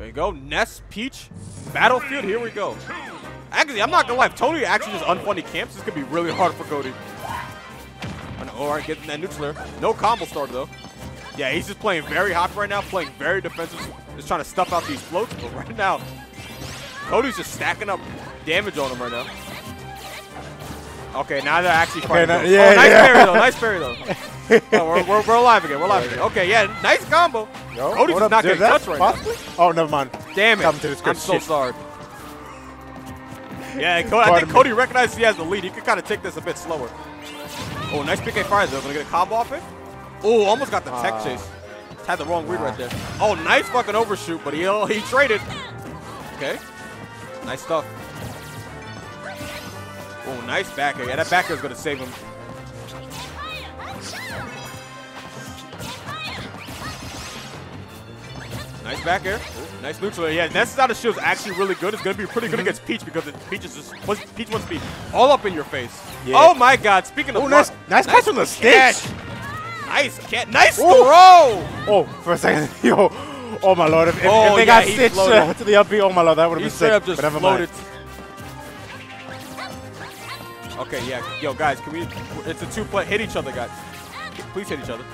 There you go. Ness, Peach, Battlefield. Here we go. Actually, I'm not gonna lie. If Tony actually just unfunny camps, this could be really hard for Cody. All right, getting that neutral. No combo start though. Yeah, he's just playing very hot right now, playing very defensive, just trying to stuff out these floats. But right now, Cody's just stacking up damage on him right now. Okay, now they're actually fighting. Okay, though. yeah, oh, nice yeah. parry though. Nice parry though. oh, we're, we're, we're alive again. We're alive again. Okay, yeah, nice combo. Yo, Cody's up, not getting touched right possible? Oh, never mind. Damn it. Come to the I'm so Shit. sorry. Yeah, Cody, I think. Cody recognizes he has the lead. He could kind of take this a bit slower. Oh, nice PK fire though. Gonna get a combo off it. Oh, almost got the tech Ah. chase. Had the wrong read right there. Oh, nice fucking overshoot, but he he traded. Okay, nice stuff. Oh, nice back air. Yeah, that back air is gonna save him. Nice back air. Nice neutral air. Yeah, Ness's out of shield is actually really good. It's going to be pretty good against Peach because it, Peach is just Peach wants to be all up in your face. Yeah. Oh my God! Speaking of Oh, nice, luck, nice catch on the catch. stage. Nice catch. Nice Ooh. throw. Oh, for a second, yo. Oh my lord! If, if, Oh, if they yeah, got he stitched uh, to the up B, oh my lord, that would have He been sick. up just but never floated. mind. Okay, yeah. Yo, guys, can we? It's a two-play. Hit each other, guys. Please hit each other.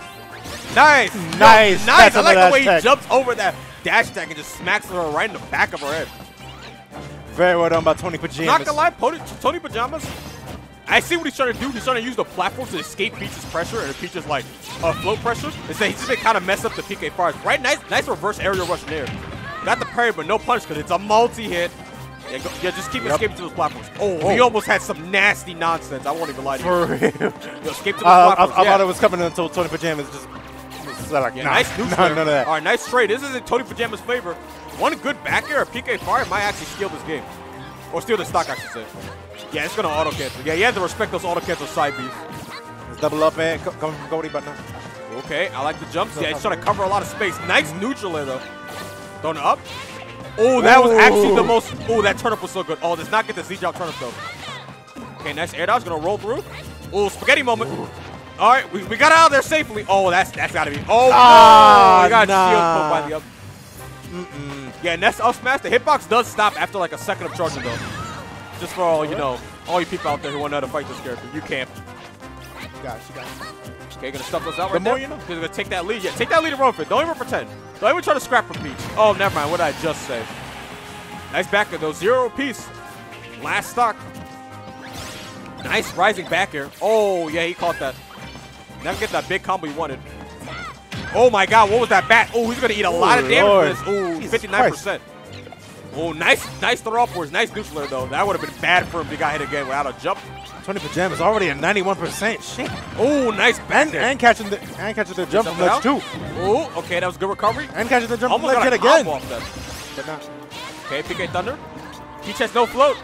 Nice. Yo, Nice. nice. That's I like the way he tech. jumps over that dash attack and just smacks her right in the back of her head. Very well done by Tony Pajamas. Not gonna lie, Tony, Pajamas. I see what he's trying to do. He's trying to use the platform to escape Peach's pressure, and Peach's like uh, float pressure. Instead, he's just been kind of mess up the PK fires. Right, nice, nice reverse aerial rush there. Got the parry, but no punch because it's a multi-hit. Yeah, go, yeah, just keep Yep. escaping to those platforms. Oh, Oh. he almost had some nasty nonsense. I won't even lie to you. For real. Yo, escape to those Uh, I, I yeah. thought it was coming until Tony Pajamas just. Just like, Yeah, nah, nice nah, neutral none of that. All right, nice trade. This is in Tony Pajama's favor. One good back air, a PK fire might actually steal this game. Or steal the stock, I should say. Yeah, it's going to auto cancel. Yeah, you have to respect those auto cancel side Bs. It's double up and co- coming from Cody, but no. Okay, I like the jumps. Yeah, he's trying to cover a lot of space. Nice neutral air, though. Throwing it up. Oh, that was actually the most. Oh, that turnip was so good. Oh, does not get the Z drop turnip, though. Okay, nice air dodge. Going to roll through. Oh, spaghetti moment. All right, we, we got out of there safely. Oh, that's that's got to be. Oh, Ah, no. We got nah. shield by the up. Mm-mm. Yeah, and that's up smash. The hitbox does stop after like a second of charging, though. Just for all you know, all you people out there who want to know how to fight this character, you can't. Got you, got you. Okay, gonna stuff those out The right more there. you know. He's gonna take that lead. Yeah, take that lead and run for it. Don't even pretend. Don't even try to scrap from Peach. Oh, never mind. What did I just say? Nice back air, though. Zero piece. Last stock. Nice rising back air. Oh, yeah, he caught that. Never get that big combo he wanted. Oh my god, what was that bat? Oh, he's gonna eat a oh, lot of Oh, damage. Ooh, Jesus 59%. Oh, nice, nice throw upwards. Nice neutral air, though. That would have been bad for him if he got hit again without a jump. Tony Pajamas already at 91%. Shit. Oh, nice back And, and catching the and catching the jump from ledge too. Oh, okay, that was good recovery. And catching the jump from ledge again. off that. But not. Okay, PK Thunder. Peach has no float.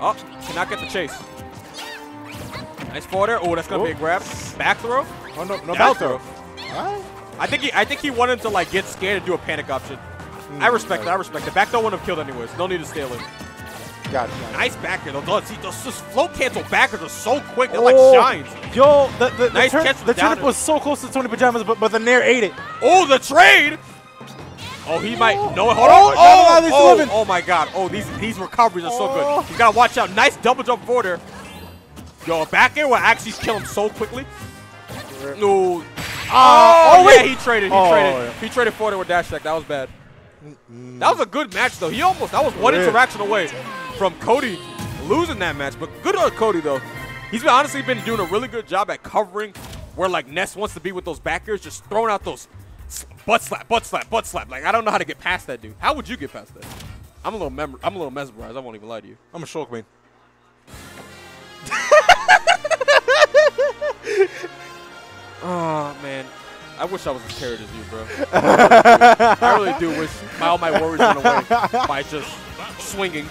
Oh, cannot get the chase. Nice forward. Oh, that's gonna be a Oh. grab. Back throw. Oh, no, no back throw. throw. Alright. I think he, I think he wanted to like get scared and do a panic option. Hmm. I respect it. I respect it. Back throw wouldn't have killed anyways. No need to stay in. Got it. Nice back air though. Those, those just float cancel backers are so quick. They're Oh. like shines. Yo, the, the, Nice the, turn, catch the turnip was so close to Tony Pajamas, but, but the Nair ate it. Oh, the trade. Oh, he might. No, hold Oh, on. Oh, he's oh, oh my God. Oh, these these recoveries are so Oh. good. You gotta watch out. Nice double jump forward air. Yo, back air will actually kill him so quickly. No. Oh, oh, yeah, wait. he traded. He Oh, traded. yeah. He traded forward air with dash attack. That was bad. That was a good match though. He almost that was one Yeah. interaction away from Cody losing that match. But good on Cody though. He's been honestly been doing a really good job at covering where like Ness wants to be with those back airs, just throwing out those butt slap, butt slap, butt slap. Like I don't know how to get past that dude. How would you get past that? I'm a little mem- I'm a little mesmerized. I won't even lie to you. I'm a shock queen. Oh man, I wish I was as carried as you, bro. I really do wish my, all my worries went away by just swinging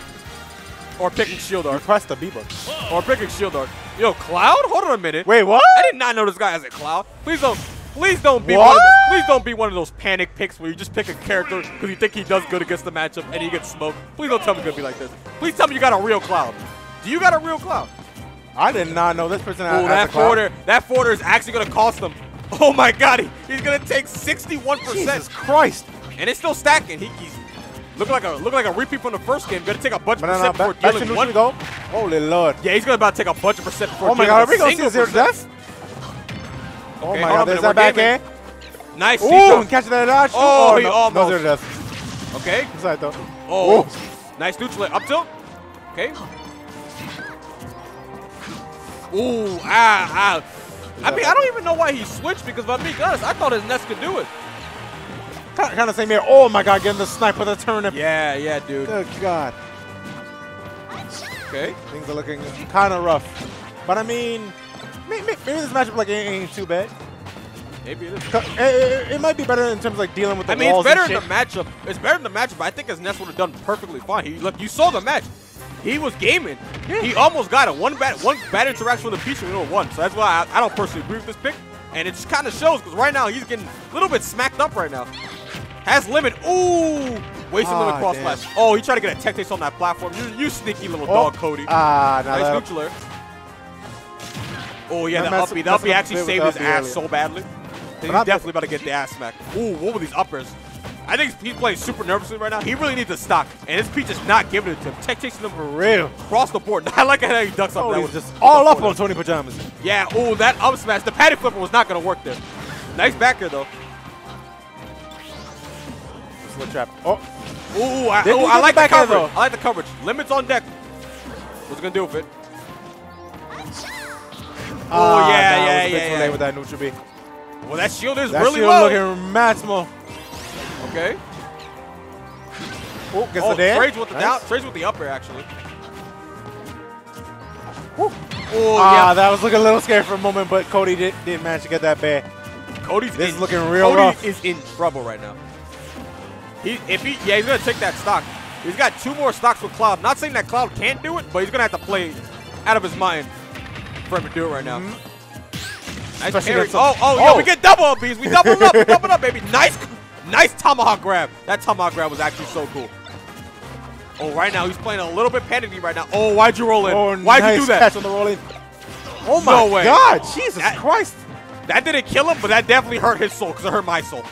or picking shield You press the B button. or picking shield art. Yo, Cloud, hold on a minute. Wait, what? I did not know this guy has a Cloud. Please don't. Please don't be one of the, please don't be one of those panic picks where you just pick a character because you think he does good against the matchup and he gets smoked. Please don't tell me it's gonna be like this. Please tell me you got a real Cloud. Do you got a real Cloud? I did not know this person Oh, had that forwarder, that forwarder is actually gonna cost him. Oh my God, he, he's gonna take 61%, Jesus Christ. and it's still stacking. He, he's Look like a look like a repeat from the first game. Gonna take a bunch of percent before back dealing one. go. Holy lord. Yeah, he's gonna about to take a bunch of percent before Oh my god, are we going to see a zero death? Oh Okay, my god, there's that back gaming. air. Nice. Ooh, catching that dodge. too. Oh, he no, almost. No zero death. Okay. Inside though. Oh. Ooh. Nice neutral up tilt. Okay. Ooh, ah, ah. I mean, I don't even know why he switched because, if I'm being honest, I thought his Ness could do it. Kind of, same here. Oh my god, getting the sniper the turnip. Yeah, yeah, dude. Good god. Okay. Things are looking kind of rough. But I mean, maybe, maybe this matchup like ain't, too bad. Maybe it is. It, it- might be better in terms of like dealing with the I mean, it's better in the matchup. It's better in the matchup. But I think his Ness would have done perfectly fine. He look, you saw the match. He was gaming. He almost got it. One bad, one bad interaction with the Peach and we one. So that's why I, I don't personally agree with this pick. And it just kind of shows because right now he's getting a little bit smacked up right now. Has limit. Ooh, wasting Ah, limit cross damn. slash. Oh, he tried to get a tech chase on that platform. You, you sneaky little Oh, dog, Cody. Ah, now nice that, neutral. Oh yeah, That the uppy. The uppy actually saved his ass earlier. so badly. He's definitely about to get the ass smacked. Ooh, what were these uppers? I think he's playing super nervously right now. He really needs to stock, and this Peach is not giving it to him. Tech chasing him for real. across the board. I like how he ducks up. Oh, that he's was just all up on Tony Pajamas. Yeah. oh, that up smash. The patty flipper was not gonna work there. Nice back though. Slip trap. Oh, Ooh, I, ooh, I like the coverage. though? I like the coverage. Limits on deck. What's it gonna do with it? Oh Ah, yeah, yeah, a yeah, too yeah. with that neutral B. Well, that shield is That really shield low. looking maximal. Okay. Oh, gets Oh, the dare. trades with the Nice. down, trades with the up air actually. Woo. Oh Ah, yeah, that was looking a little scary for a moment, but Cody did, did manage to get that back. Cody's this is looking real Cody rough. is in trouble right now. He, if he, yeah, he's gonna take that stock. He's got two more stocks with Cloud. Not saying that Cloud can't do it, but he's gonna have to play out of his mind for him to do it right now. Mm-hmm. Especially parry. against Oh, some- oh, yo, Oh. we get double up, bees. We double up, we double up, baby. Nice, nice tomahawk grab. That tomahawk grab was actually so cool. Oh, right now he's playing a little bit panicky right now. Oh, why'd you roll in? Oh, why'd nice you do that? catch on the rolling. Oh my No way. God, Jesus That- Christ. That didn't kill him, but that definitely hurt his soul because it hurt my soul.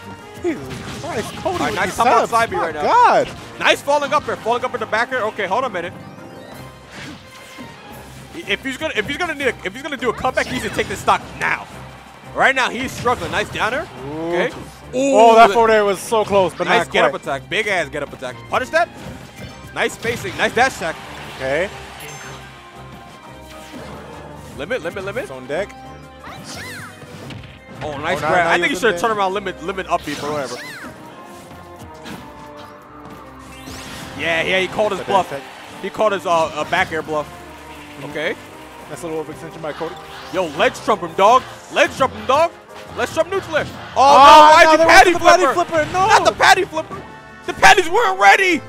Jesus Christ, Cody with nice the top on setups. side B My right now. God. Nice falling up there, falling up in the backer. Okay, hold on a minute. If he's gonna, if he's gonna need, a, if he's gonna do a comeback, he needs to take this stock now. Right now, he's struggling. Nice downer. Okay. Oh, that forward air was so close, but nice not get up attack, big ass get up attack. Punish that. Nice spacing, nice dash attack. Okay, Limit, limit, limit. it's on deck. Oh, nice Oh, now- grab. now I think he good should have there. turned around limit, limit upbeat, but whatever. Yeah, yeah, he called his But bluff. that- He called his uh, uh, back air bluff. Okay. That's a little overextension by Cody. Yo, ledge trump him, dog. Ledge trump him, dog. Let's jump neutral. Oh, Ah, no, no, there patty the patty flipper? flipper, no. Not the patty flipper. The patties weren't ready.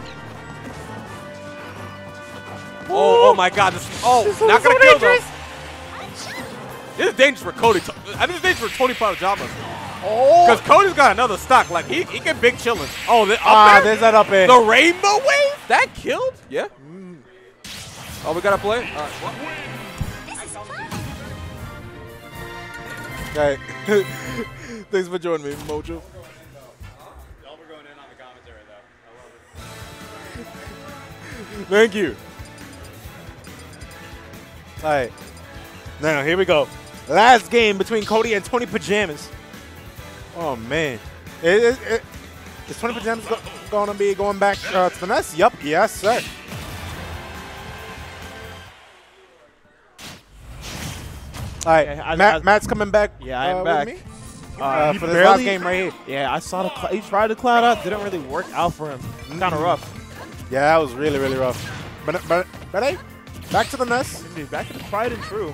Oh, oh my God. This, oh, This is not going to kill them. This is dangerous for Cody. I think it's dangerous for Tony Pajamas. Oh, Because Cody's got another stock. Like, he, he can big chillin'. Oh, the up ah, there's that up air. The rainbow wave? That killed? Yeah. Oh, we got to play? All right. Okay. Thanks for joining me, Mojo. Thank you. All right. Now, here we go. Last game between Cody and Tony Pajamas. Oh, man. It, it, it, is Tony Pajamas go, going to be going back uh, to the Ness? Yup. Yes, sir. All right. Yeah, I- Matt, I- Matt's coming back. Yeah, I am uh, back. With me, Uh, uh, for this last game right here. Yeah, I saw the cl- he tried to cloud out, didn't really work out for him. Kind of rough. Yeah, that was really, really rough. But, but, but hey, back to the Ness. Dude, back to the tried and true.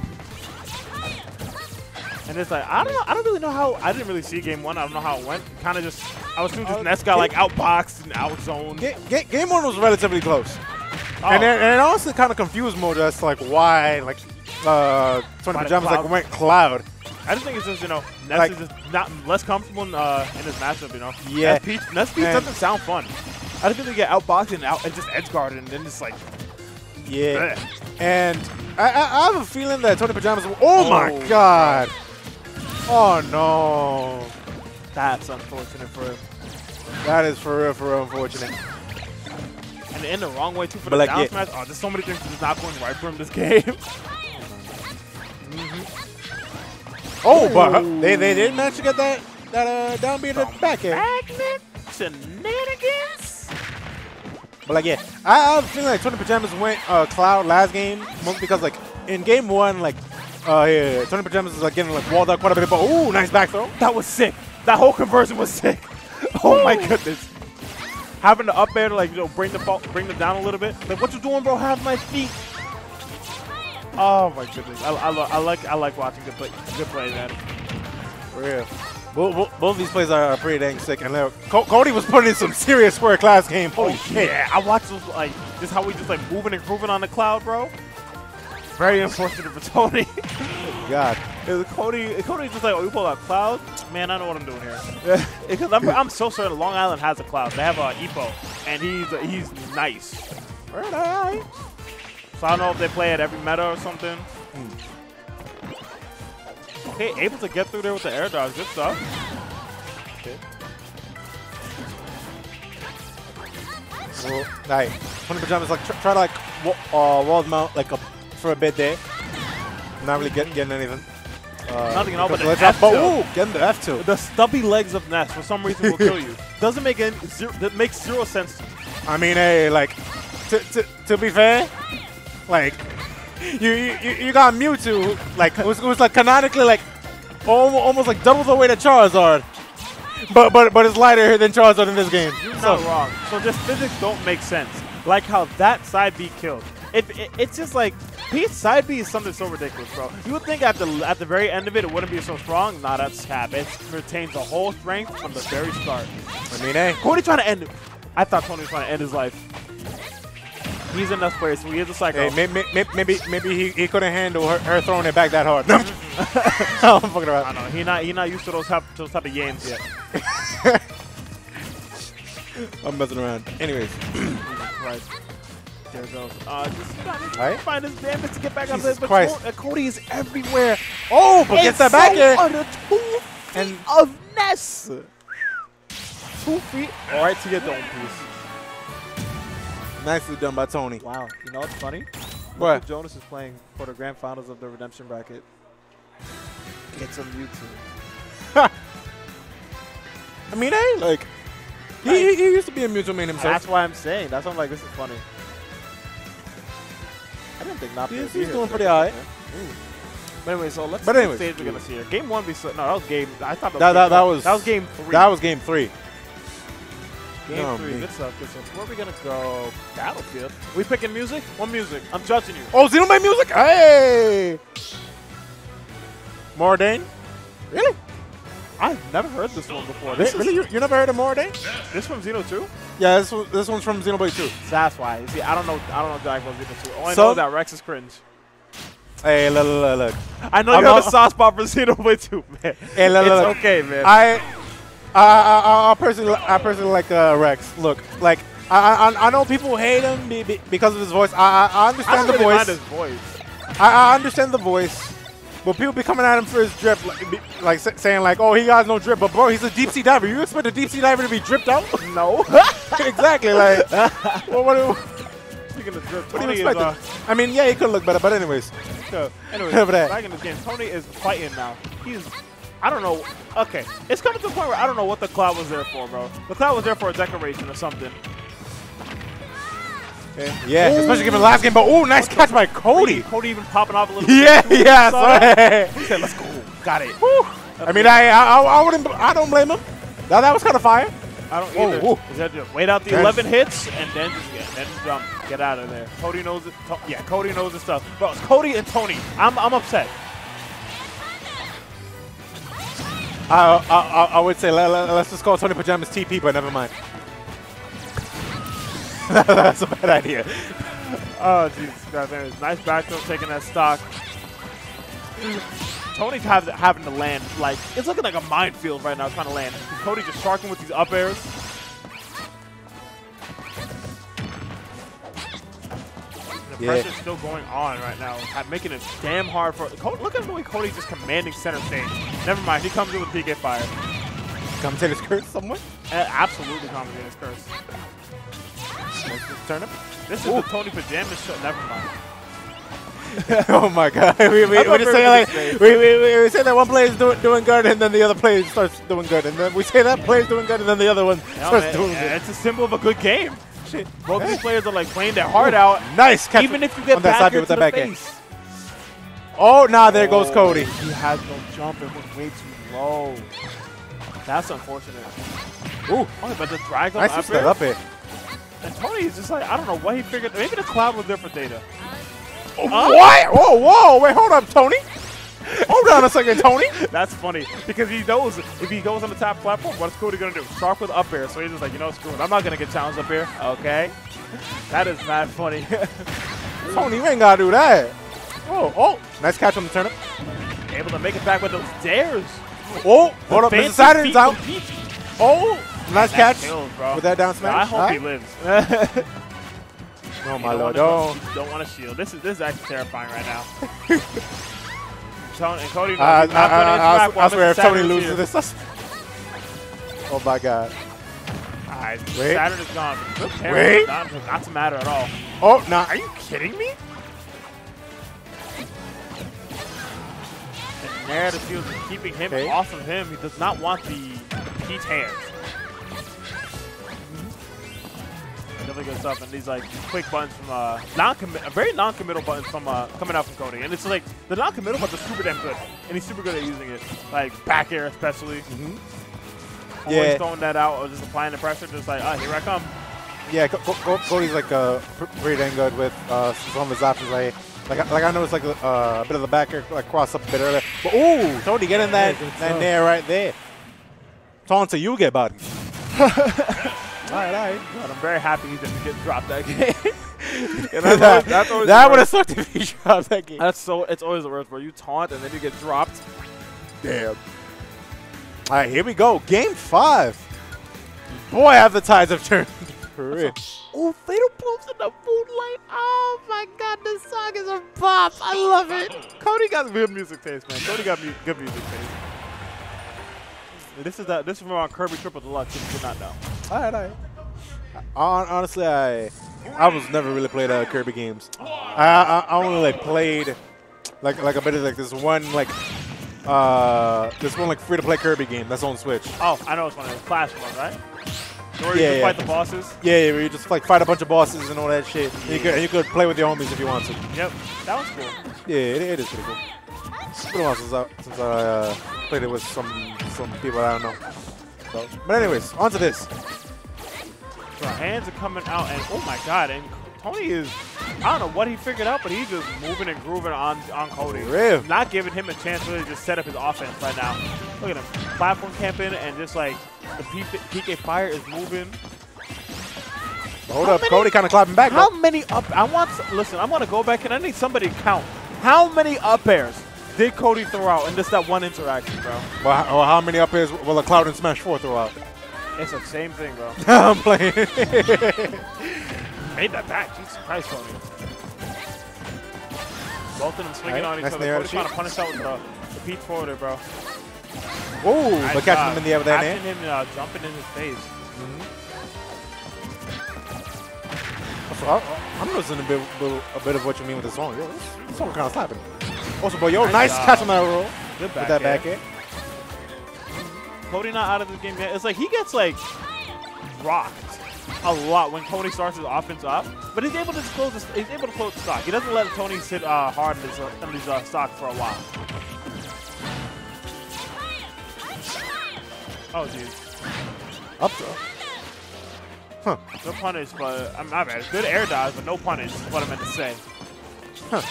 And it's like I don't know. I don't really know how. I didn't really see game one. I don't know how it went. Kind of just. I was assuming Uh, just Ness got like outboxed and outzoned. Ga- ga- game one was relatively close. Oh, And, it, and it also kind of confused Mojo as to like why like uh, Tony Pajamas like went Cloud. I just think it's just you know Ness Like- is just not less comfortable in, uh, in his matchup. You know. Yeah. Ness Peach, Ness Peach doesn't sound fun. I just feel they get outboxed and out and just edge guarded and then just like. Yeah. bleh. And I, I, I have a feeling that Tony Pajamas. Oh, my Oh, God. Oh no. That's unfortunate for him. That is for real, for real unfortunate. and in the wrong way too for But the like, down yeah. smash. Oh, there's so many things that's not going right for him this game. Oh, but uh, they they did manage to get that that uh, down beat at the back end. Magnet shenanigans. But like, yeah, I, I have a feeling like Tony Pajamas went uh, Cloud last game mostly because like in game one, like, uh, yeah, yeah, Tony Pajamas is like getting like walled out quite a bit. But ooh, nice back throw. That was sick. That whole conversion was sick. Oh my goodness. Having the up air to like you know bring the ball, bring them down a little bit. Like what you doing, bro? Have my feet. Oh my goodness. I, I, I like I like watching good play. Good play, man. For real. Both, both, these plays are pretty dang sick. And look, Co- Cody was putting in some serious work last game. Holy oh, shit. Yeah, I watched those like just how we just like moving and grooving on the cloud, bro. Very unfortunate for Tony. God. Is Cody, Cody just like, oh, you pull that cloud? Man, I know what I'm doing here. Because I'm, I'm so certain Long Island has a cloud. They have a Epo, and he's he's nice. Very nice. So I don't know if they play at every meta or something. Okay, able to get through there with the air dodge. Good stuff. Well, like, Tony Pajamas like try, try to like uh, wall mount like a, for a bit there. Not really getting getting anything. Uh, Nothing at all, but an let's- but F2. ooh, getting the F2. The stubby legs of Ness for some reason will kill you. Doesn't make any zero, that makes zero sense. to me. I mean, hey, like, to, to, to be fair, like, you you, you- got Mewtwo, like, it was, it was like canonically like almost, almost like double the weight of Charizard. But but but it's lighter than Charizard in this game. You're So, not wrong. So just physics don't make sense. Like how that side B killed. It, it, it's just like Pete's side B is something so ridiculous, bro. You would think at the at the very end of it, it wouldn't be so strong. Nah, that's cap. It retains the whole strength from the very start. I mean, hey, Cody trying to end. I thought Tony was trying to end his life. He's a nuts player, so he is a psycho. hey maybe maybe maybe, he, he couldn't handle her, her throwing it back that hard. No, I'm fucking I around. know he not he not used to those type those type of games yet. I'm messing around. Anyways, Right. There it goes. Uh, just to Alright. find his damage to get back up Jesus there. But Christ. Uh, Cody is everywhere. oh, but gets that back so under two And- of Ness. Two feet. All right to get the one piece. Nicely done by Tony. Wow. You know what's funny? What? Michael Jonas is playing for the grand finals of the redemption bracket. It's on YouTube. I mean, hey, like, he, he, he used to be a Mewtwo main himself. That's why I'm saying. That's why I'm like, this is funny. I didn't think not He's- he's doing pretty alright. But anyway, so let's But see what anyways. stage we're gonna see here. Game one, we saw, no, that was game. I thought that, That- was that- game that one. was- that was game three. That was game three. Game three, me. Good stuff. Good stuff. Where are we gonna go? Battlefield. We picking music? What music? I'm judging you. Oh, Xenoblade music? Hey! Mor Ardain? Really? I've never heard this one before. This really? You, you never heard of Mor Ardain? this from Xeno 2? Yeah, this, one, this one's from Xenoblade 2. That's why. See, I don't know. I don't know Dragon Ball Xeno 2. All I So- know that Rex is cringe. Hey, look, look, look. I know I'm you have a soft spot for Xenoblade 2, man. Hey, look, it's look, look. okay, man. I, I, I, I personally, I personally like uh, Rex. Look, like, I, I, I know people hate him be, be, because of his voice. I, I, I I understand don't the really voice. his voice. I, I understand the voice. But people be coming at him for his drip, like, be, like saying like, "Oh, he got no drip." But bro, he's a deep sea diver. You expect a deep sea diver to be dripped out? No. exactly. Like, well, what, do- Speaking of drip, what do you expect? uh, I mean, yeah, he could look better, but anyways. So, anyways, back in this game, Tony is fighting now. He's, I don't know. Okay, it's coming to the point where I don't know what the cloud was there for, bro. The cloud was there for a decoration or something. Yeah, especially given the last game. But oh, nice catch by Cody. Cody even popping off a little. Yeah, bit. yeah. He said, "Let's go." Got it. I mean, I, I, I wouldn't, I don't blame him. That, that was kind of fire. I don't Whoa, either. whoa. That just wait out the Yes. 11 hits and then just get, then just jump, get out of there. Cody knows it. Yeah, Cody knows his stuff. Bro, it's Cody and Tony. I'm, I'm upset. I, I, I, would say let, us just call Tony Pajamas TP, but never mind. That's a bad idea. Oh, Jesus Christ. Nice back throw taking that stock. Tony's having to land. Like, it's looking like a minefield right now trying to land. Cody just sharking with these up airs. Yeah. pressure's still going on right now, making it damn hard for. Look at the way Cody's just commanding center stage. Never mind, he comes in with PK fire. Commentator's curse somewhat. Uh, absolutely commentating his curse. The turnip. This is the Tony Pajamas show. Never mind. oh my god. we, we, we just say like we, we, we, we say that one player is doing doing good and then the other player starts doing good and then we say that player is doing good and then the other one No, starts man, doing yeah, good. it's a symbol of a good game. Shit. Both these players are like playing their heart out, Nice catch even if you get back side with to that the back end. face. Oh, now there goes Oh, Cody. He has no jump and was way too low. That's unfortunate. Ooh, Oh, but the drag on nice up to step air. up here. And Tony is just like, I don't know what he figured. Maybe the cloud was there for data. What? Whoa, whoa, wait, hold up, Tony. Hold on a second, Tony. That's funny because he knows if he goes on the top platform, what's Cody gonna do? Shark with up air. So he's just like, you know, screw it. I'm not gonna get challenged up here. Okay. That is not funny. Tony, you ain't gotta do that. Oh, oh, nice catch on the turnip. Able to make it back with those dares. Oh, hold up, Mr. Saturn's out. Oh, nice That catch kills, with that down smash. I hope he lives. You my lord, don't. Don't want to shield. This is this is actually terrifying right now. Tony and Cody. knows he's not gonna I, I, I, interact while I swear, if Tony loses this, that's... Oh my god. Alright, Wait. Saturn is gone. Wait. Not, not to matter at all. Oh, nah. Are you kidding me? And Nair the keeping him Okay. off of him. He does not want the Peach hands. Definitely good stuff, and these like quick buttons from uh, non-commit, very non-committal buttons from uh, coming out from Cody, and it's like the non-committal buttons are super damn good, and he's super good at using it, like back air especially. Mhm. Always Yeah. throwing that out or just applying the pressure, just like, ah, here I come. Yeah, Co- Co- Co- Cody's like uh, pretty dang good with uh, some of his options. Like, like, like I know it's like uh, a bit of the back air, like cross up a bit earlier. But ooh, Tony getting that Yeah, good that nair right there. Taunt to you get bodied. all right, all right. God, I'm very happy he didn't get dropped that game. And that that's always- that would have sucked if he dropped that game. That's so. It's always the worst where you taunt and then you get dropped. Damn. All right, here we go. Game five. Boy, have the tides have turned. For real. Oh, fatal blows in the moonlight. Oh my god, this song is a bop. I love it. Cody got good music taste, man. Cody got mu- good music taste. This is that. This is from our Kirby Triple Deluxe. If you did not know. All right, all right. Honestly, I I was never really played uh, Kirby games. I, I I only like played like like a bit of like this one like uh this one like free to play Kirby game that's on Switch. Oh, I know it's one of those Clash ones, right? Where you Yeah, can yeah. fight the bosses. Yeah, yeah, where you just like fight a bunch of bosses and all that shit. And you could you could play with your homies if you want to. Yep, that was cool. Yeah, it, it is pretty cool. It's been a while since I, since I uh, played it with some some people I don't know. So, but anyways, on to this. So hands are coming out, and oh my god, and Tony is, I don't know what he figured out, but he's just moving and grooving on, on Cody. For real. Not giving him a chance to really just set up his offense right now. Look at him, platform camping, and just like the P- PK Fire is moving. Hold How up, many- Cody kind of clapping back. How though. many up, I want, s- listen, I want to go back and I need somebody to count. How many up airs did Cody throw out in just that one interaction, bro? Well, how, well, how many up airs will a Cloud and Smash 4 throw out? It's the same thing, bro. I'm playing. Made that back. Jesus Christ, Tony. Both of them swinging Alright, on each nice other. nair Cody's trying to punish out with the, the peach forwarder, bro. Ooh, Nice but catching job. him in the air with that Catching nair. him uh, jumping in his face. So I, I'm noticing a bit, a bit of what you mean with the song. Yo, this, this song kind of slapping. Also, but yo, Nice nice catch on that roll Good with that back air. Cody not out of the game yet. It's like he gets like rocked a lot when Cody starts his offense up, but he's able to close. His, he's able to close the stock. He doesn't let Tony sit uh, hard in his, uh, in his uh, stock for a while. Oh, dude. Up throw. No punish, but I'm not bad. Good air dodge, but no punish. Is what I meant to say. Huh.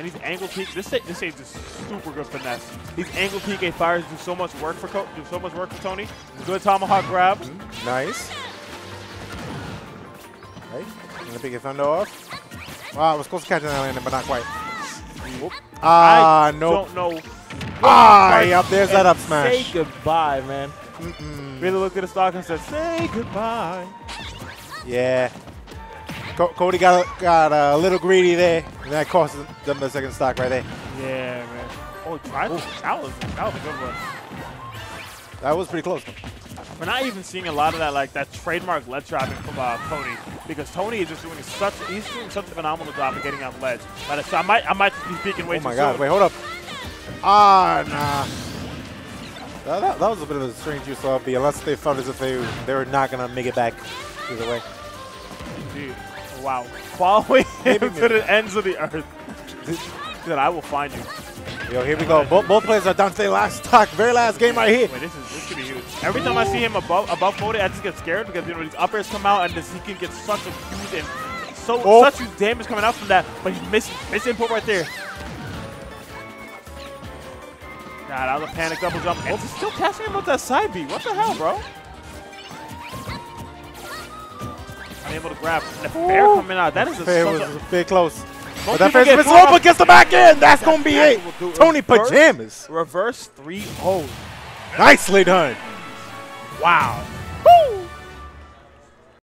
And these angle peak. This this stage is super good finesse. These angle PK fires do so much work for Co- do so much work for Tony. Good tomahawk grab. Nice. Right. Gonna PK Thunder off. Wow, I was close to catching that landing, but not quite. Whoop. Ah, I nope. don't know. Ah, yep, there's that up smash. Say goodbye, man. Mm-mm. Really looked at the stock and said, "Say goodbye." Yeah. Co- Cody got a, got a little greedy there, and that cost them the second stock right there. Yeah, man. Oh. That was that was a good one. That was pretty close. We're not even seeing a lot of that like that trademark ledge dropping from uh, Tony because Tony is just doing such he's doing such a phenomenal job of getting off ledge. But so I might I might be speaking way Oh too my god, soon. wait, hold up. Ah, nah. That, that, that was a bit of a strange use of the unless they felt as if they they were not gonna make it back either way. Wow. Following him to the ends of the earth. Dude, I will find you. Yo, here we go. Both, both players are down to their last stock. Very last game right here. Wait, this is this could be huge. Every time I see him above above Cody, I just get scared because you know these uppers come out and this, he can get such a huge and so Oh. such huge damage coming out from that. But he's missing miss input right there. God, that was a panic double jump. And he's still casting him with that side B. What the hell, bro? Unable to grab. And the fair coming out. That is a, Fair such was a big close. But that people fair's get been slow, but gets the back end. That's gonna be it. Will Tony reverse- Pajamas. reverse 3-0. Nicely done. Wow.